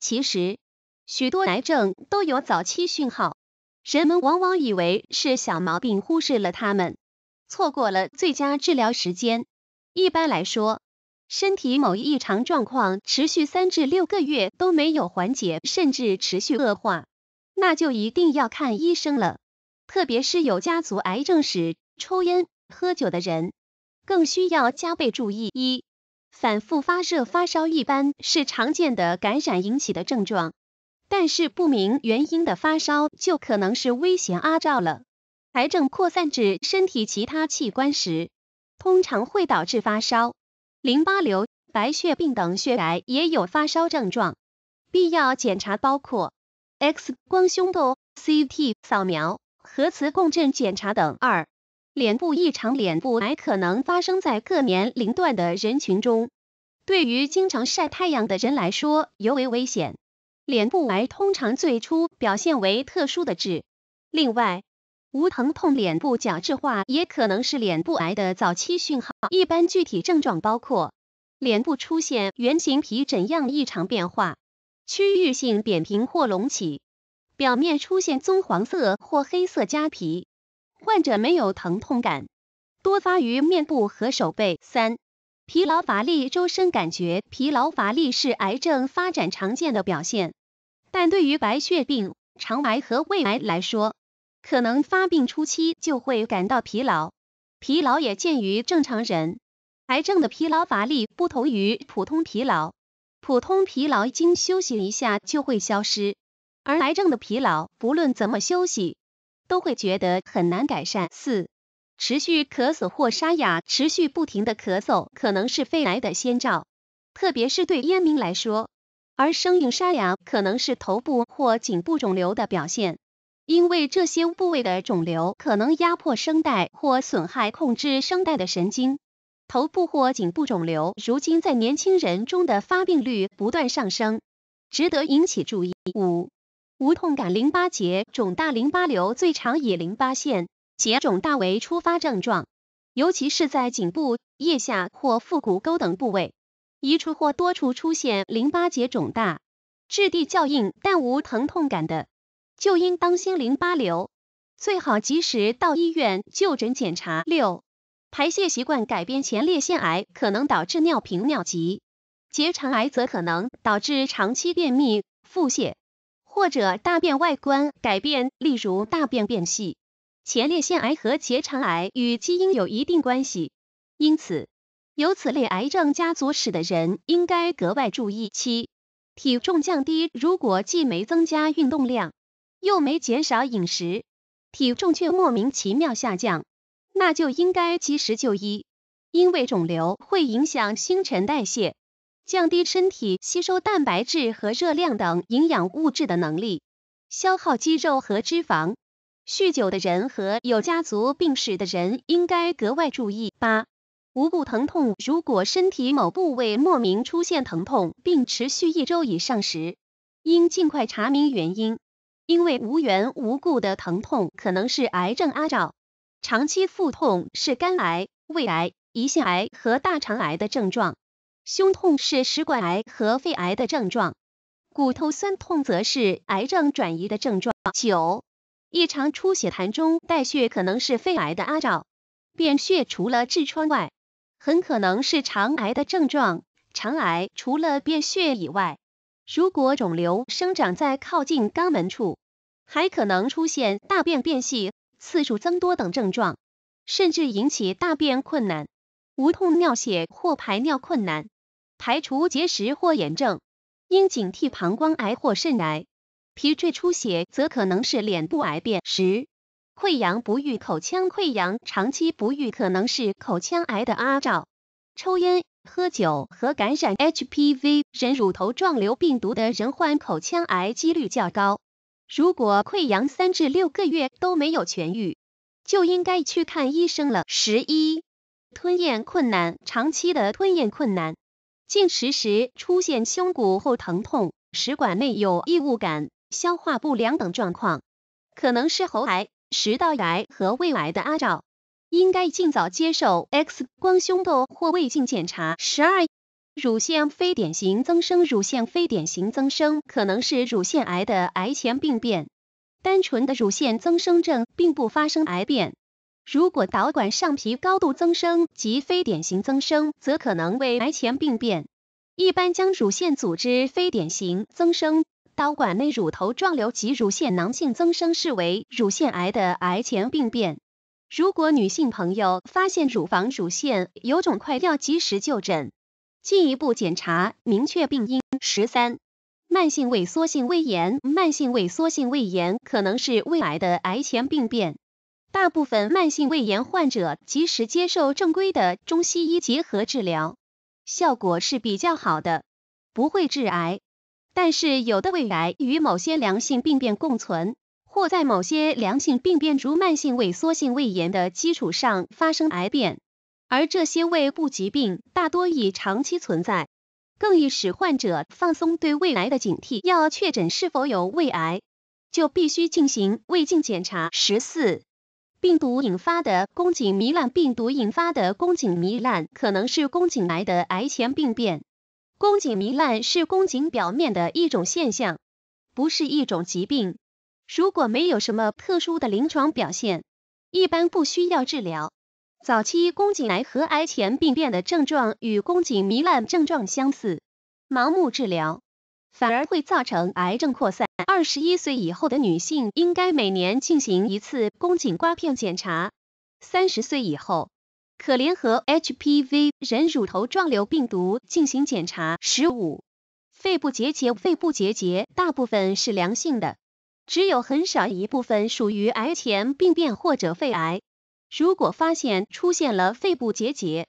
其实，许多癌症都有早期讯号，人们往往以为是小毛病，忽视了它们，错过了最佳治疗时间。一般来说，身体某异常状况持续三至六个月都没有缓解，甚至持续恶化，那就一定要看医生了。特别是有家族癌症史、抽烟、喝酒的人，更需要加倍注意。一、反复发热、发烧一般是常见的感染引起的症状，但是不明原因的发烧就可能是危险阿兆了。癌症扩散至身体其他器官时，通常会导致发烧。淋巴瘤、白血病等血癌也有发烧症状，必要检查包括 X 光胸部、CT 扫描、核磁共振检查等。二、脸部异常，脸部癌可能发生在各年龄段的人群中，对于经常晒太阳的人来说尤为危险。脸部癌通常最初表现为特殊的痣。另外，无疼痛脸部角质化也可能是脸部癌的早期讯号，一般具体症状包括脸部出现圆形皮疹样异常变化、区域性扁平或隆起，表面出现棕黄色或黑色痂皮，患者没有疼痛感，多发于面部和手背。三、疲劳乏力、周身感觉疲劳乏力是癌症发展常见的表现，但对于白血病、肠癌和胃癌来说，可能发病初期就会感到疲劳，疲劳也见于正常人。癌症的疲劳乏力不同于普通疲劳，普通疲劳经休息一下就会消失，而癌症的疲劳不论怎么休息，都会觉得很难改善。四、持续咳嗽或沙哑，持续不停的咳嗽可能是肺癌的先兆，特别是对烟民来说，而生硬沙哑可能是头部或颈部肿瘤的表现。因为这些部位的肿瘤可能压迫声带或损害控制声带的神经，头部或颈部肿瘤如今在年轻人中的发病率不断上升，值得引起注意。五、无痛感淋巴结肿大，淋巴瘤最常以淋巴腺结肿大为出发症状，尤其是在颈部、腋下或腹股沟等部位，一处或多处出现淋巴结肿大，质地较硬但无疼痛感的。就应当心淋巴瘤，最好及时到医院就诊检查。六、排泄习惯改变，前列腺癌可能导致尿频尿急，结肠癌则可能导致长期便秘、腹泻或者大便外观改变，例如大便变细。前列腺癌和结肠癌与基因有一定关系，因此有此类癌症家族史的人应该格外注意。七、体重降低，如果既没增加运动量，又没减少饮食，体重却莫名其妙下降，那就应该及时就医，因为肿瘤会影响新陈代谢，降低身体吸收蛋白质和热量等营养物质的能力，消耗肌肉和脂肪。酗酒的人和有家族病史的人应该格外注意。八、无故疼痛，如果身体某部位莫名出现疼痛，并持续一周以上时，应尽快查明原因。因为无缘无故的疼痛可能是癌症阿兆，长期腹痛是肝癌、胃癌、胰腺癌和大肠癌的症状，胸痛是食管癌和肺癌的症状，骨头酸痛则是癌症转移的症状。九、异常出血痰中带血可能是肺癌的阿兆，便血除了痔疮外，很可能是肠癌的症状。肠癌除了便血以外，如果肿瘤生长在靠近肛门处，还可能出现大便变细、次数增多等症状，甚至引起大便困难、无痛尿血或排尿困难。排除结石或炎症，应警惕膀胱癌或肾癌。皮赘出血则可能是脸部癌变。十、溃疡不愈，口腔溃疡长期不愈可能是口腔癌的阿兆。抽烟。喝酒和感染 HPV 人乳头状瘤病毒的人患口腔癌几率较高。如果溃疡三至六个月都没有痊愈，就应该去看医生了。十一、吞咽困难，长期的吞咽困难，进食时出现胸骨后疼痛、食管内有异物感、消化不良等状况，可能是喉癌、食道癌和胃癌的阿兆。应该尽早接受 X 光胸部或胃镜检查。十二、乳腺非典型增生，乳腺非典型增生可能是乳腺癌的癌前病变。单纯的乳腺增生症并不发生癌变。如果导管上皮高度增生及非典型增生，则可能为癌前病变。一般将乳腺组织非典型增生、导管内乳头状瘤及乳腺囊性增生视为乳腺癌的癌前病变。如果女性朋友发现乳房乳腺有肿块，要及时就诊，进一步检查，明确病因。十三、慢性萎缩性胃炎，慢性萎缩性胃炎可能是胃癌的癌前病变。大部分慢性胃炎患者及时接受正规的中西医结合治疗，效果是比较好的，不会致癌。但是有的胃癌与某些良性病变共存，或在某些良性病变如慢性萎缩性胃炎的基础上发生癌变，而这些胃部疾病大多已长期存在，更易使患者放松对胃癌的警惕。要确诊是否有胃癌，就必须进行胃镜检查。十四。病毒引发的宫颈糜烂，病毒引发的宫颈糜烂可能是宫颈癌的癌前病变。宫颈糜烂是宫颈表面的一种现象，不是一种疾病。如果没有什么特殊的临床表现，一般不需要治疗。早期宫颈癌和癌前病变的症状与宫颈糜烂症状相似，盲目治疗。反而会造成癌症扩散。二十一岁以后的女性应该每年进行一次宫颈刮片检查。三十岁以后，可联合 HPV 人乳头状瘤病毒进行检查。十五、肺部结节，肺部结节大部分是良性的，只有很少一部分属于癌前病变或者肺癌。如果发现出现了肺部结节，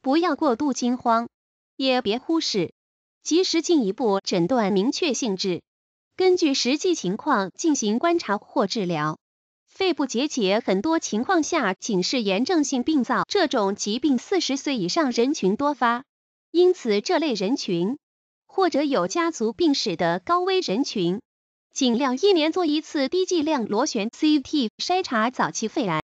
不要过度惊慌，也别忽视。及时进一步诊断明确性质，根据实际情况进行观察或治疗。肺部结节很多情况下仅是炎症性病灶，这种疾病四十岁以上人群多发，因此这类人群或者有家族病史的高危人群，尽量一年做一次低剂量螺旋 CT 筛查早期肺癌。